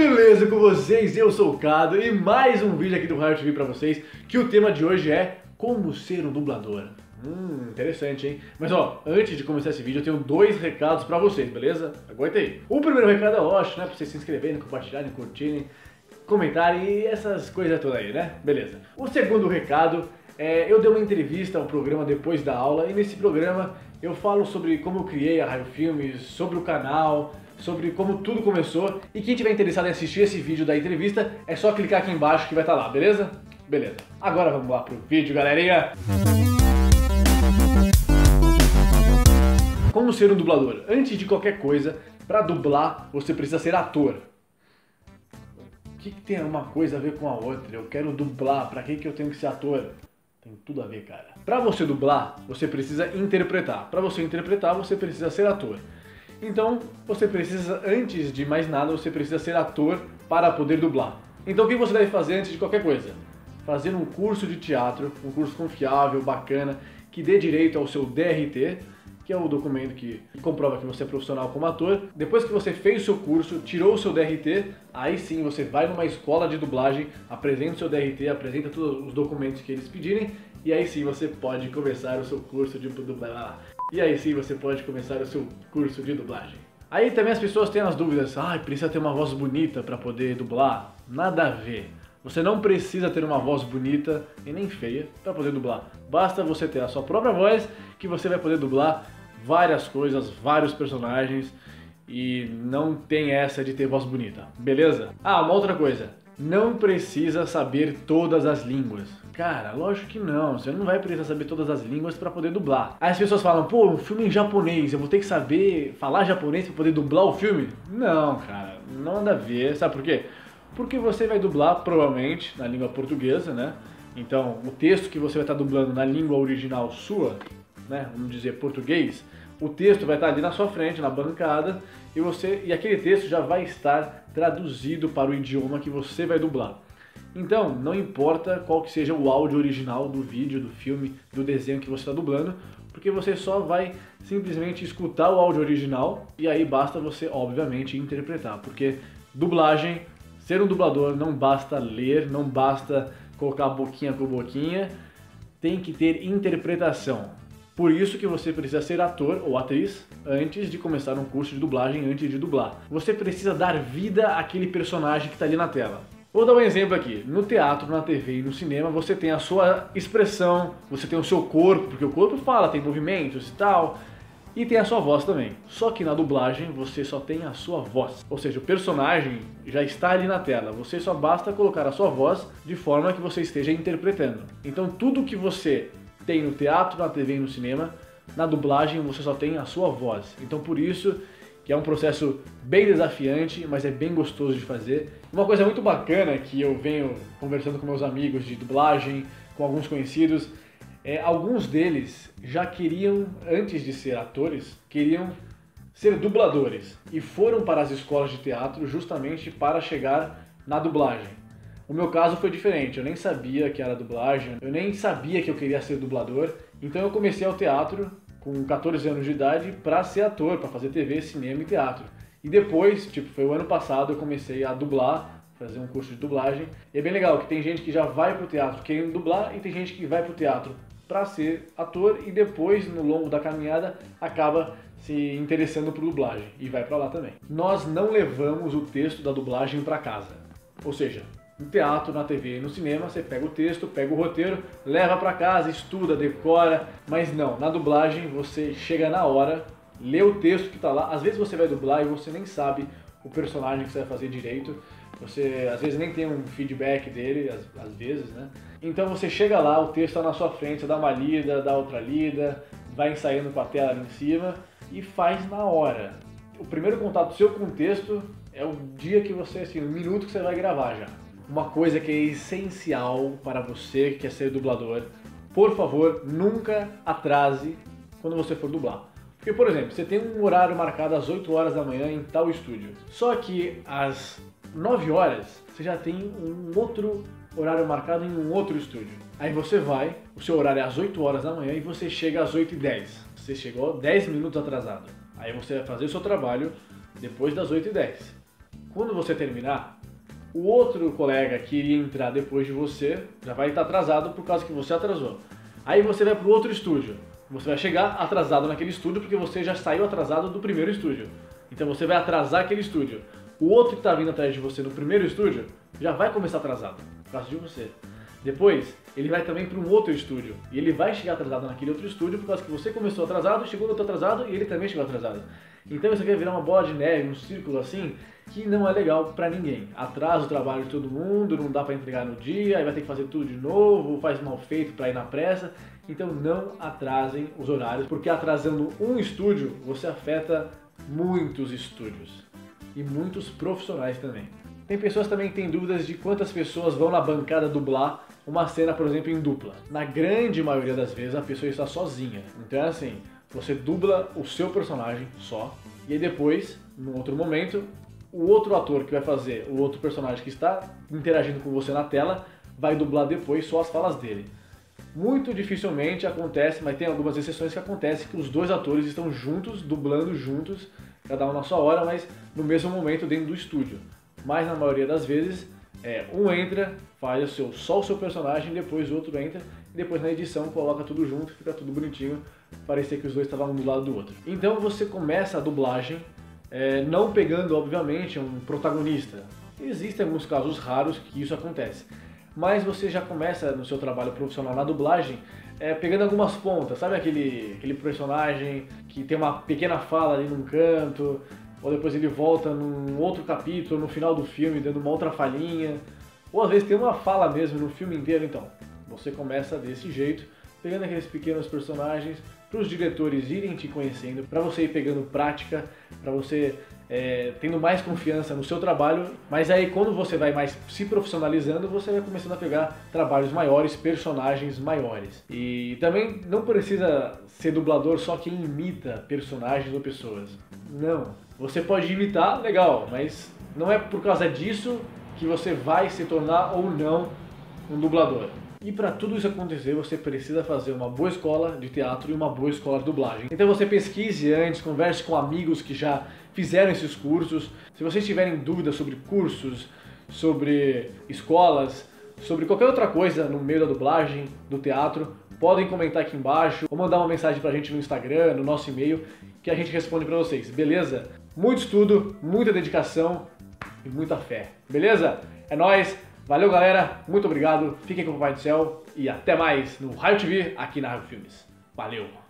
beleza com vocês? Eu sou o Cado e mais um vídeo aqui do Raio TV pra vocês, que o tema de hoje é como ser um dublador. Hum, interessante, hein? Mas ó, antes de começar esse vídeo, eu tenho dois recados pra vocês, beleza? Aguenta aí. O primeiro recado é lógico, né? Pra vocês se inscreverem, compartilharem, curtirem, comentarem e essas coisas todas aí, né? Beleza. O segundo recado é, eu dei uma entrevista ao programa depois da aula e nesse programa eu falo sobre como eu criei a Raio Filmes, sobre o canal, sobre como tudo começou. E quem tiver interessado em assistir esse vídeo da entrevista, é só clicar aqui embaixo que vai estar lá, beleza? Beleza. Agora vamos lá pro vídeo, galerinha! Como ser um dublador? Antes de qualquer coisa, para dublar, você precisa ser ator. O que, que, tem uma coisa a ver com a outra? Eu quero dublar, para que, que eu tenho que ser ator? Tem tudo a ver, cara. Para você dublar, você precisa interpretar. Para você interpretar, você precisa ser ator. Então, você precisa, antes de mais nada, você precisa ser ator para poder dublar. Então, o que você deve fazer antes de qualquer coisa? Fazer um curso de teatro, um curso confiável, bacana, que dê direito ao seu DRT, que é o documento que comprova que você é profissional como ator. Depois que você fez o seu curso, tirou o seu DRT, aí sim você vai numa escola de dublagem, apresenta o seu DRT, apresenta todos os documentos que eles pedirem, e aí sim você pode começar o seu curso de dublagem. E aí sim você pode começar o seu curso de dublagem. Aí também as pessoas têm as dúvidas, ah, precisa ter uma voz bonita para poder dublar. Nada a ver. Você não precisa ter uma voz bonita e nem feia para poder dublar. Basta você ter a sua própria voz que você vai poder dublar várias coisas, vários personagens e não tem essa de ter voz bonita, beleza? Ah, uma outra coisa, não precisa saber todas as línguas. Cara, lógico que não, você não vai precisar saber todas as línguas para poder dublar. Aí as pessoas falam, pô, um filme em japonês, eu vou ter que saber falar japonês para poder dublar o filme? Não, cara, não anda a ver, sabe por quê? Porque você vai dublar provavelmente na língua portuguesa, né? Então, o texto que você vai estar dublando na língua original sua, né, vamos dizer português, o texto vai estar ali na sua frente, na bancada, e você e aquele texto já vai estar traduzido para o idioma que você vai dublar. Então, não importa qual que seja o áudio original do vídeo, do filme, do desenho que você está dublando, porque você só vai simplesmente escutar o áudio original e aí basta você, obviamente, interpretar, porque dublagem, ser um dublador não basta ler, não basta colocar boquinha por boquinha, tem que ter interpretação. Por isso que você precisa ser ator ou atriz antes de começar um curso de dublagem, antes de dublar. Você precisa dar vida àquele personagem que está ali na tela. Vou dar um exemplo aqui. No teatro, na TV e no cinema, você tem a sua expressão, você tem o seu corpo, porque o corpo fala, tem movimentos e tal, e tem a sua voz também. Só que na dublagem você só tem a sua voz. Ou seja, o personagem já está ali na tela. Você só basta colocar a sua voz de forma que você esteja interpretando. Então tudo que você tem no teatro, na TV e no cinema, na dublagem você só tem a sua voz. Então por isso que é um processo bem desafiante, mas é bem gostoso de fazer. Uma coisa muito bacana que eu venho conversando com meus amigos de dublagem, com alguns conhecidos, é alguns deles já queriam, antes de ser atores, queriam ser dubladores e foram para as escolas de teatro justamente para chegar na dublagem. O meu caso foi diferente, eu nem sabia que era dublagem, eu nem sabia que eu queria ser dublador, então eu comecei ao teatro com 14 anos de idade para ser ator, para fazer TV, cinema e teatro. E depois, tipo, foi o ano passado eu comecei a dublar, fazer um curso de dublagem. E é bem legal que tem gente que já vai pro teatro querendo dublar e tem gente que vai pro teatro para ser ator e depois, no longo da caminhada, acaba se interessando por dublagem e vai para lá também. Nós não levamos o texto da dublagem para casa. Ou seja, no teatro, na TV e no cinema, você pega o texto, pega o roteiro, leva para casa, estuda, decora, mas não, na dublagem você chega na hora, lê o texto que está lá, às vezes você vai dublar e você nem sabe o personagem que você vai fazer direito, você às vezes nem tem um feedback dele, às, às vezes, né? Então você chega lá, o texto está na sua frente, você dá uma lida, dá outra lida, vai ensaiando com a tela ali em cima e faz na hora. O primeiro contato seu com o texto é o dia que você, assim, o minuto que você vai gravar já uma coisa que é essencial para você que quer ser dublador. Por favor, nunca atrase quando você for dublar. Porque, por exemplo, você tem um horário marcado às 8 horas da manhã em tal estúdio. Só que às 9 horas você já tem um outro horário marcado em um outro estúdio. Aí você vai, o seu horário é às 8 horas da manhã e você chega às 8 e 10. Você chegou 10 minutos atrasado. Aí você vai fazer o seu trabalho depois das 8 e 10. Quando você terminar, o outro colega que iria entrar depois de você já vai estar atrasado por causa que você atrasou. Aí você vai para o outro estúdio. Você vai chegar atrasado naquele estúdio porque você já saiu atrasado do primeiro estúdio. Então você vai atrasar aquele estúdio. O outro que está vindo atrás de você no primeiro estúdio já vai começar atrasado por causa de você. Depois, ele vai também para um outro estúdio. E ele vai chegar atrasado naquele outro estúdio por causa que você começou atrasado, chegou no outro atrasado e ele também chegou atrasado. Então isso aqui vai virar uma bola de neve, um círculo assim, que não é legal para ninguém. Atrasa o trabalho de todo mundo, não dá para entregar no dia, aí vai ter que fazer tudo de novo, faz mal feito para ir na pressa. Então não atrasem os horários, porque atrasando um estúdio, você afeta muitos estúdios e muitos profissionais também. Tem pessoas também que têm dúvidas de quantas pessoas vão na bancada dublar uma cena, por exemplo, em dupla. Na grande maioria das vezes a pessoa está sozinha. Então é assim, você dubla o seu personagem só, e aí depois, num outro momento, o outro ator que vai fazer o outro personagem que está interagindo com você na tela vai dublar depois só as falas dele. Muito dificilmente acontece, mas tem algumas exceções que acontece que os dois atores estão juntos, dublando juntos, cada um na sua hora, mas no mesmo momento dentro do estúdio. Mas na maioria das vezes, é, um entra, faz o seu, só o seu personagem, depois o outro entra, e depois na edição coloca tudo junto, fica tudo bonitinho, parecia que os dois estavam do lado do outro. Então você começa a dublagem é, não pegando, obviamente, um protagonista. Existem alguns casos raros que isso acontece. Mas você já começa no seu trabalho profissional na dublagem é, pegando algumas pontas, sabe aquele, aquele personagem que tem uma pequena fala ali num canto, ou depois ele volta num outro capítulo, no final do filme, dando uma outra falinha, ou às vezes tem uma fala mesmo no filme inteiro, então. Você começa desse jeito, pegando aqueles pequenos personagens, para os diretores irem te conhecendo, para você ir pegando prática, para você é, tendo mais confiança no seu trabalho, mas aí quando você vai mais se profissionalizando, você vai começando a pegar trabalhos maiores, personagens maiores. E também não precisa ser dublador só quem imita personagens ou pessoas. Não. Você pode imitar, legal, mas não é por causa disso que você vai se tornar ou não um dublador. E para tudo isso acontecer, você precisa fazer uma boa escola de teatro e uma boa escola de dublagem. Então você pesquise antes, converse com amigos que já fizeram esses cursos. Se vocês tiverem dúvidas sobre cursos, sobre escolas, sobre qualquer outra coisa no meio da dublagem, do teatro, podem comentar aqui embaixo ou mandar uma mensagem pra gente no Instagram, no nosso e-mail, que a gente responde para vocês, beleza? Muito estudo, muita dedicação e muita fé, beleza? É nóis! Valeu, galera. Muito obrigado. Fiquem com o Papai do Céu e até mais no Raio TV aqui na Raio Filmes. Valeu!